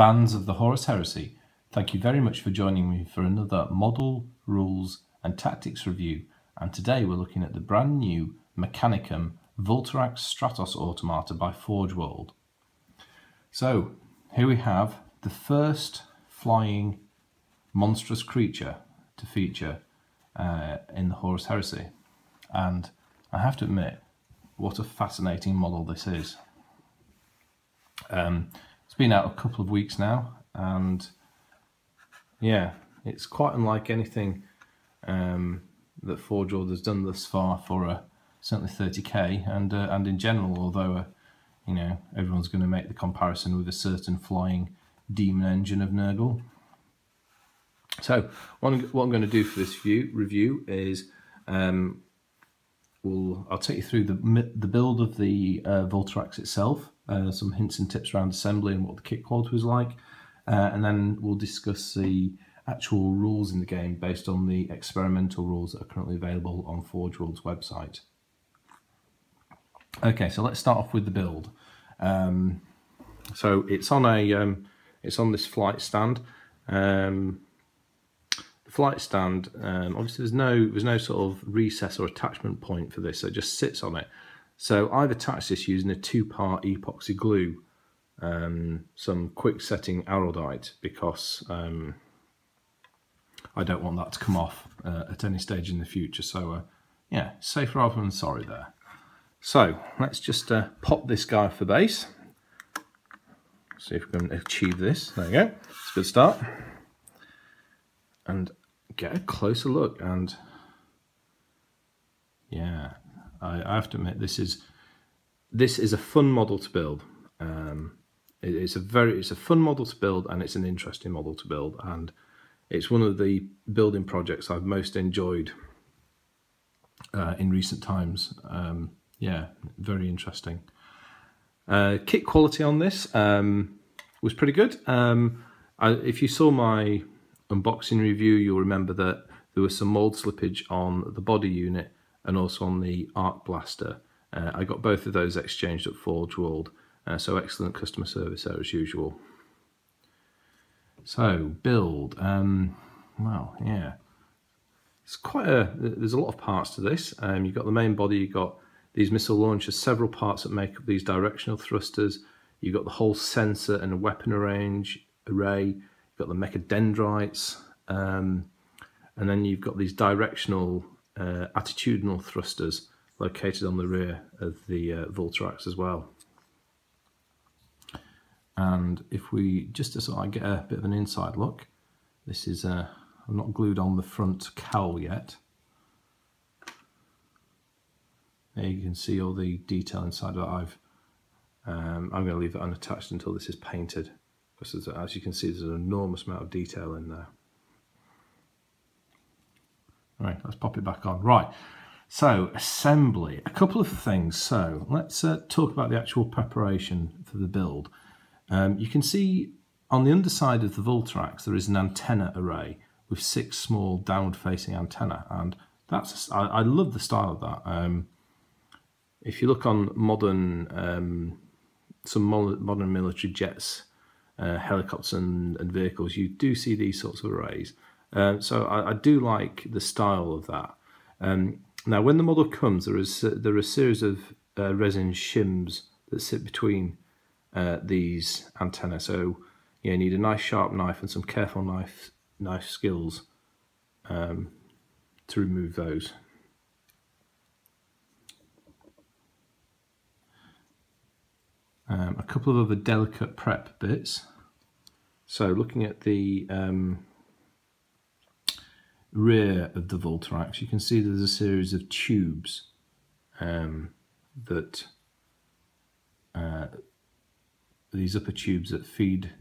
Fans of the Horus Heresy, thank you very much for joining me for another model, rules and tactics review and today we're looking at the brand new Mechanicum Vultarax Stratos Automata by Forge World. So here we have the first flying monstrous creature to feature uh, in the Horus Heresy and I have to admit what a fascinating model this is. Um, been out a couple of weeks now, and yeah, it's quite unlike anything um, that Forge has done thus far for a certainly 30k, and uh, and in general, although uh, you know everyone's going to make the comparison with a certain flying demon engine of Nurgle. So what I'm, what I'm going to do for this view, review is um, we'll I'll take you through the the build of the uh, Vultarax itself, uh, some hints and tips around assembly and what the kit quality was like, uh, and then we'll discuss the actual rules in the game based on the experimental rules that are currently available on Forge World's website. Okay, so let's start off with the build. Um, so it's on a um, it's on this flight stand. Um, the flight stand, um, obviously, there's no there's no sort of recess or attachment point for this, so it just sits on it. So I've attached this using a two-part epoxy glue, um, some quick setting araldite because um, I don't want that to come off uh, at any stage in the future. So uh, yeah, safe rather than sorry there. So let's just uh, pop this guy for base. See if we can achieve this. There you go. It's a good start. And get a closer look. And yeah, I, I, have to admit this is this is a fun model to build. Um, it, it's a very it's a fun model to build and it's an interesting model to build and it's one of the building projects I've most enjoyed uh, in recent times. Um, yeah, very interesting. Uh, kit quality on this um, was pretty good. Um, I, if you saw my unboxing review, you'll remember that there was some mold slippage on the body unit and also on the arc blaster. Uh, I got both of those exchanged at Forge World, uh, so excellent customer service there as usual. So build, um, well, yeah, it's quite a. There's a lot of parts to this. Um, you've got the main body, you've got these missile launchers, several parts that make up these directional thrusters. You've got the whole sensor and weapon arrange array. You've got the mechadendrites, um, and then you've got these directional uh, attitudinal thrusters located on the rear of the uh, Vultarax as well. And if we, just to sort of get a bit of an inside look, this is, uh, I'm not glued on the front cowl yet. There you can see all the detail inside it. I've, um, I'm going to leave it unattached until this is painted. Because as you can see, there's an enormous amount of detail in there. Right, let's pop it back on. Right, so assembly, a couple of things. So let's uh, talk about the actual preparation for the build. Um, you can see on the underside of the Vultarax there is an antenna array with six small downward facing antenna and that's I, I love the style of that. Um, if you look on modern um, some modern military jets, uh, helicopters and, and, vehicles, you do see these sorts of arrays. Uh, so I, I, do like the style of that. Um, now, when the model comes, there is there are a series of uh, resin shims that sit between uh, these antennae. So you need a nice sharp knife and some careful knife knife skills um, to remove those. Um, a couple of other delicate prep bits. So looking at the um, rear of the Vultarax, you can see there's a series of tubes um, that uh, these upper tubes that feed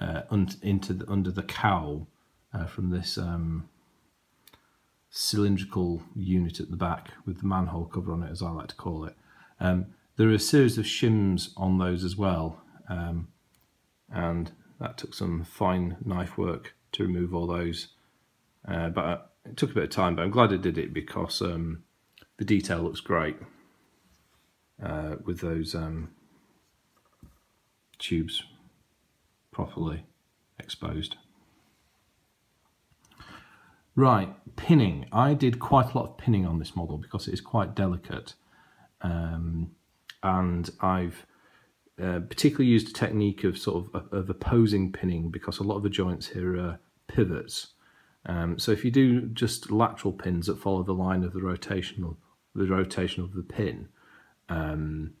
uh, into the, under the cowl uh, from this um, cylindrical unit at the back with the manhole cover on it, as I like to call it. Um, there are a series of shims on those as well, um, and that took some fine knife work to remove all those. Uh, but it took a bit of time, but I'm glad I did it because um, the detail looks great uh, with those um, tubes properly exposed. Right, pinning. I did quite a lot of pinning on this model because it is quite delicate. Um, and I've uh, particularly used a technique of sort of, of opposing pinning because a lot of the joints here are pivots. Um, so if you do just lateral pins that follow the line of the rotational the rotation of the pin, um,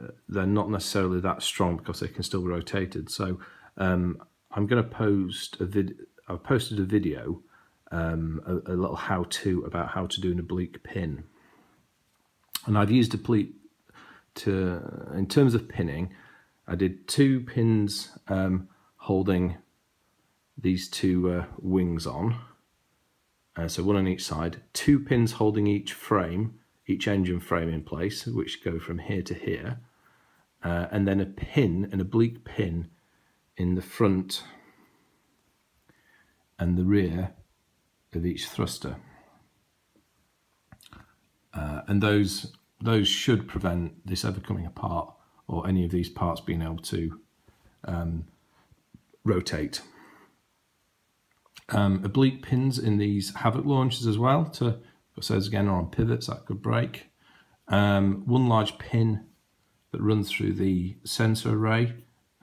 uh, they're not necessarily that strong because they can still be rotated. So um, I'm going to post a vid. I've posted a video, um, a, a, little how-to about how to do an oblique pin, and I've used oblique to in terms of pinning. I did two pins um, holding these two uh, wings on. Uh, so one on each side, two pins holding each frame, each engine frame in place, which go from here to here, uh, and then a pin, an oblique pin in the front and the rear of each thruster. Uh, and those those should prevent this ever coming apart or any of these parts being able to um, rotate um, oblique pins in these Havoc launches as well to, because those again are on pivots that could break. Um, one large pin that runs through the sensor array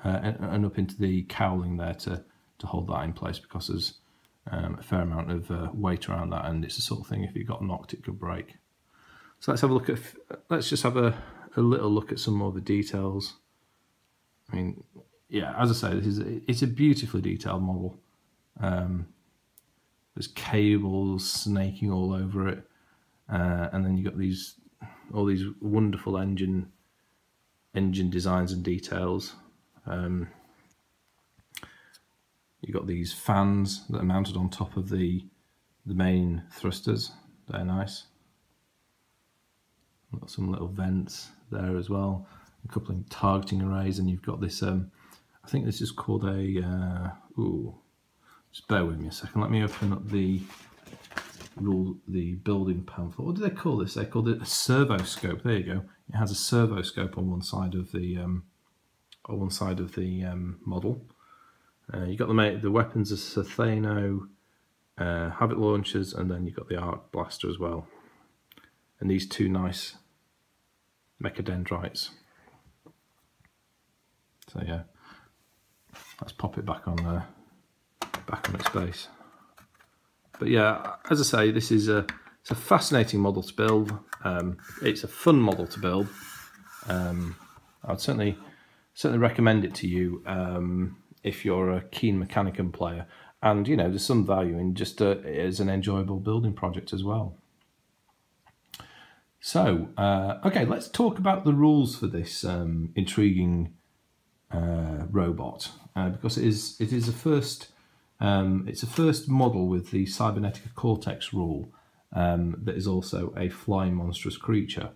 uh, and, and, up into the cowling there to, to hold that in place because there's um, a fair amount of uh, weight around that and it's the sort of thing if it got knocked it could break. So let's have a look at, let's just have a, a little look at some more of the details. I mean, yeah, as I say, this is it's a beautifully detailed model. Um, there's cables snaking all over it, uh, and then you've got these all these wonderful engine engine designs and details. Um, you got these fans that are mounted on top of the the main thrusters. They're nice. Got some little vents there as well. A couple of targeting arrays, and you've got this. Um, I think this is called a. Uh, ooh, just bear with me a second. Let me open up the rule, the building pamphlet. What do they call this? They called it a servo scope. There you go. It has a servo scope on one side of the um, on one side of the um, model. Uh, you got the the weapons of Sethano, uh, Havoc launchers, and then you've got the arc blaster as well. And these two nice mechadendrites. So yeah, let's pop it back on there back on its base. But yeah, as I say, this is a it's a fascinating model to build. Um, it's a fun model to build. Um, I would certainly certainly recommend it to you um, if you're a keen Mechanicum player. And you know, there's some value in just a, as an enjoyable building project as well. So, uh, okay, let's talk about the rules for this um, intriguing uh, robot uh, because it is it is a first um, it's a first model with the Cybernetica Cortex rule um, that is also a flying monstrous creature.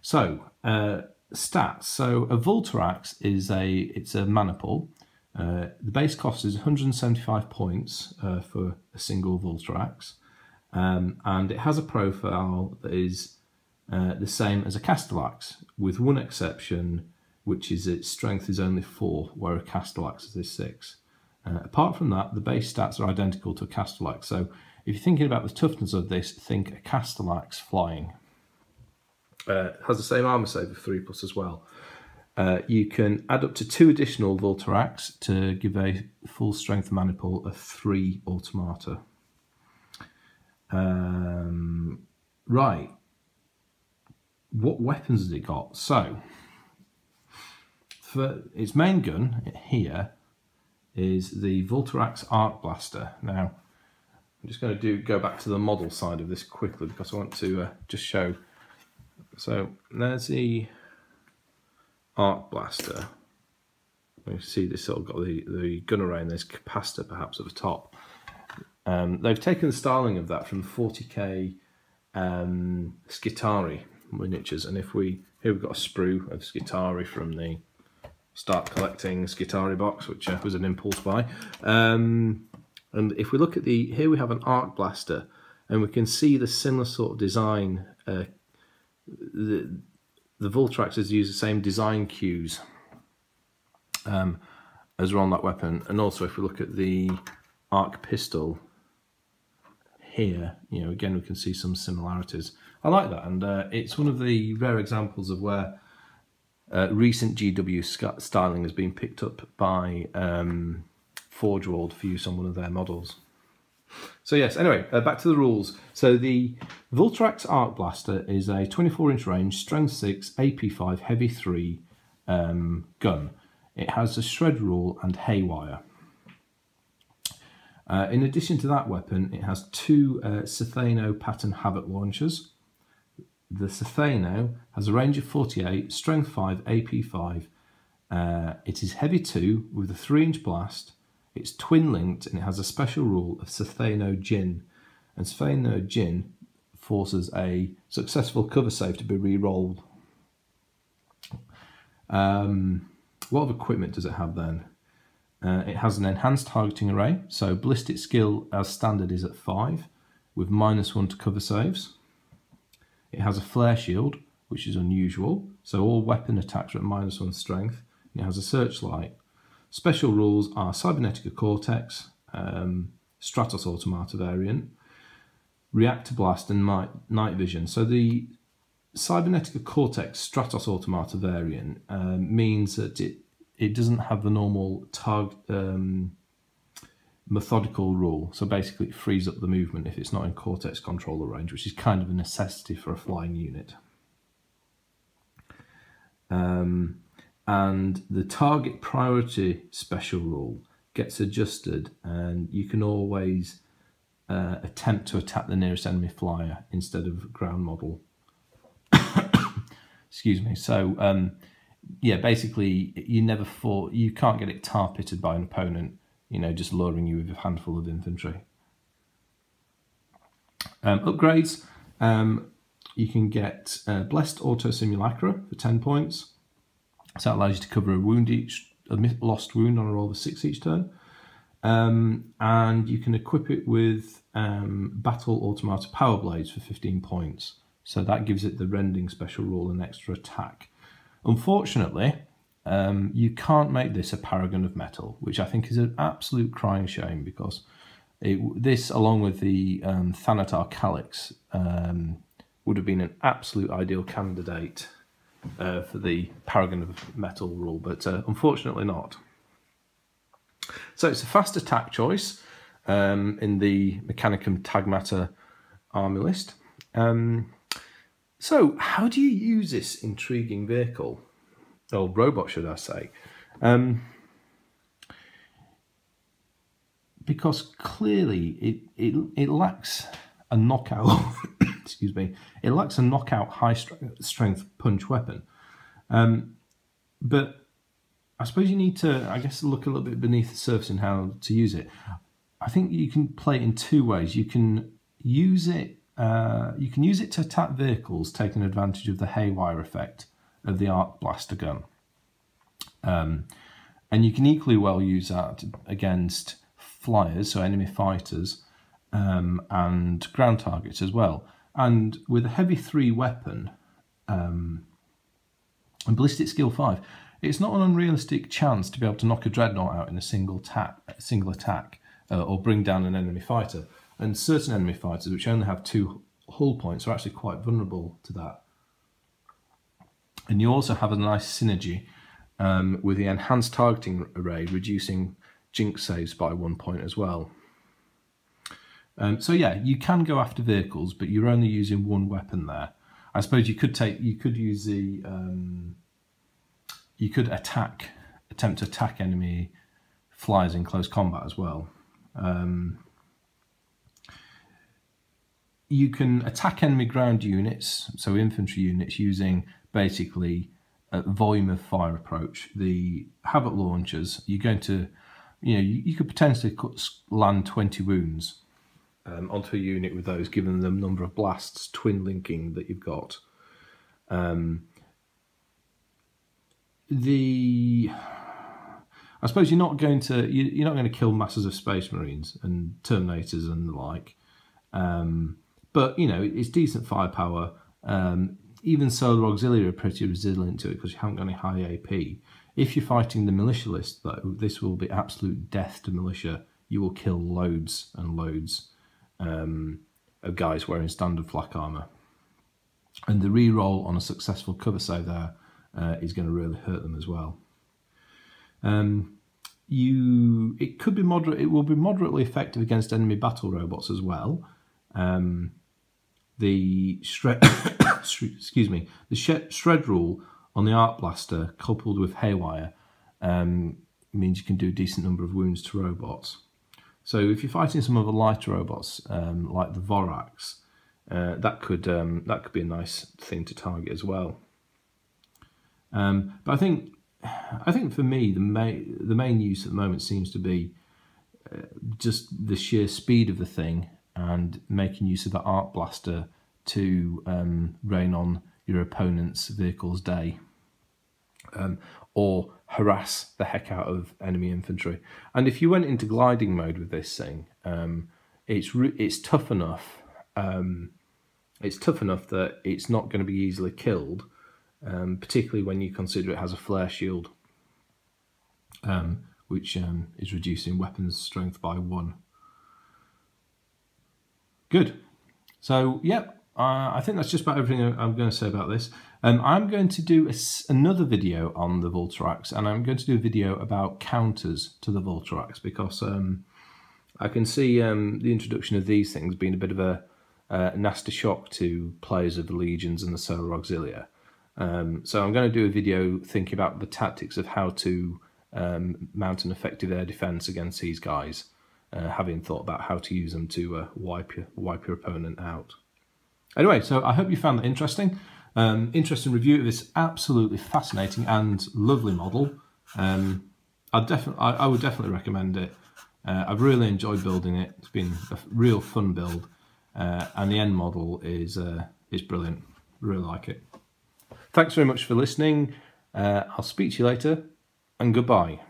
So uh, stats. So a Vultarax is a it's a maniple. Uh, the base cost is 175 points uh, for a single Vultarax, um, and it has a profile that is uh, the same as a Castellax, with one exception, which is its strength is only four, where a Castellax is six. Uh, apart from that, the base stats are identical to a Castellax. So if you're thinking about the toughness of this, think a Castellax flying. Uh, has the same armor save of 3 plus as well. Uh, you can add up to two additional Vultarax to give a full strength maniple of 3 automata. Um, right. What weapons has it got? So, for its main gun here, is the Vultarax Arc Blaster. Now, I'm just going to do go back to the model side of this quickly because I want to uh, just show. So there's the Arc Blaster. You see this sort of got the, the gun array and there's capacitor perhaps at the top. Um, they've taken the styling of that from 40k um, Skitarii miniatures and if we, here we've got a sprue of Skitarii from the start collecting Skitarii box, which uh, was an impulse buy. Um, and if we look at the, here we have an arc blaster, and we can see the similar sort of design. Uh, the, the Vultaraxes use the same design cues. Um, as well on that weapon. And also if we look at the arc pistol here, you know, again, we can see some similarities. I like that. And uh, it's one of the rare examples of where uh, recent GW styling has been picked up by um, Forge World for use on one of their models. So yes, anyway, uh, back to the rules. So the Vultarax Arc Blaster is a 24 inch range, strength 6, AP5, heavy 3 um, gun. It has a shred rule and haywire. Uh, in addition to that weapon, it has two uh, Sethano pattern Havoc launchers. The Sethano has a range of 48, strength 5, AP5. Uh, it is heavy 2 with a 3 inch blast. It's twin linked and it has a special rule of Sethano Gin. And Sethano Gin forces a successful cover save to be re-rolled. Um, what equipment does it have then? Uh, it has an enhanced targeting array, so ballistic skill as standard is at 5, with minus 1 to cover saves. It has a flare shield, which is unusual, so all weapon attacks are at minus 1 strength. And it has a searchlight. Special rules are Cybernetica Cortex, um, Stratos Automata variant, Reactor Blast, and Night Vision. So the Cybernetica Cortex Stratos Automata variant um, means that it it doesn't have the normal target um, methodical rule. So basically, it frees up the movement if it's not in Cortex controller range, which is kind of a necessity for a flying unit. Um, and the target priority special rule gets adjusted, and you can always uh, attempt to attack the nearest enemy flyer instead of ground model. Excuse me. So um, yeah, basically you never fought, you can't get it tar pitted by an opponent, you know, just luring you with a handful of infantry. Um, upgrades, um, you can get uh, Blessed Auto Simulacra for 10 points. So that allows you to cover a wound each, a lost wound on a roll of 6 each turn. Um, and you can equip it with um, Battle Automata Power Blades for 15 points. So that gives it the rending special rule and extra attack. Unfortunately, um, you can't make this a paragon of metal, which I think is an absolute crying shame because it, this, along with the um, Thanatar Calyx, um, would have been an absolute ideal candidate uh, for the paragon of metal rule, but uh, unfortunately not. So it's a fast attack choice um, in the Mechanicum Tagmata army list. Um, so, how do you use this intriguing vehicle, or robot, should I say? Um, because clearly it, it, it lacks a knockout, excuse me, it lacks a knockout high strength punch weapon. Um, but I suppose you need to, I guess, look a little bit beneath the surface in how to use it. I think you can play it in two ways. You can use it uh, you can use it to attack vehicles taking advantage of the haywire effect of the arc blaster gun. Um, and you can equally well use that against flyers, so enemy fighters, um, and ground targets as well. And with a heavy 3 weapon um, and ballistic skill 5, it's not an unrealistic chance to be able to knock a dreadnought out in a single, ta- single attack uh, or bring down an enemy fighter. And certain enemy fighters, which only have two hull points, are actually quite vulnerable to that. And you also have a nice synergy um, with the enhanced targeting array, reducing jink saves by one point as well. Um, so yeah, you can go after vehicles, but you're only using one weapon there. I suppose you could take, you could use the, um, you could attack, attempt to attack enemy flies in close combat as well. Um, you can attack enemy ground units, so infantry units, using basically a volume of fire approach. The Havoc launchers, you're going to, you know, you, you could potentially land 20 wounds um, onto a unit with those, given the number of blasts twin linking that you've got. Um, the I suppose you're not going to you're not going to kill masses of space marines and terminators and the like. Um, but you know, it's decent firepower. Um, even Solar Auxilia are pretty resilient to it because you haven't got any high AP. If you're fighting the militia list, though, this will be absolute death to militia. You will kill loads and loads um, of guys wearing standard flak armour. And the re-roll on a successful cover save there uh, is going to really hurt them as well. Um, you, it could be moderate. It will be moderately effective against enemy battle robots as well. Um, the shred, excuse me, the shred rule on the Arc blaster coupled with haywire um, means you can do a decent number of wounds to robots. So if you're fighting some of the lighter robots um, like the Vorax, uh, that could um, that could be a nice thing to target as well. Um, but I think I think for me the main the main use at the moment seems to be uh, just the sheer speed of the thing and making use of the arc blaster to um, rain on your opponent's vehicle's day. Um, or harass the heck out of enemy infantry. And if you went into gliding mode with this thing, um, it's it's tough enough. Um, it's tough enough that it's not going to be easily killed, um, particularly when you consider it has a flare shield, um, which is reducing weapons strength by one. Good. So, yeah, uh, I think that's just about everything I'm going to say about this. Um, I'm going to do a, another video on the Vultarax, and I'm going to do a video about counters to the Vultarax because um, I can see um, the introduction of these things being a bit of a, a nasty shock to players of the Legions and the Solar Auxilia. Um, so I'm going to do a video thinking about the tactics of how to um, mount an effective air defense against these guys, uh, having thought about how to use them to uh, wipe your wipe your opponent out. Anyway, so I hope you found that interesting. Um, interesting review of this absolutely fascinating and lovely model. Um, I definitely, I, I, would definitely recommend it. Uh, I've really enjoyed building it. It's been a real fun build, uh, and the end model is uh, is brilliant. Really like it. Thanks very much for listening. Uh, I'll speak to you later, and goodbye.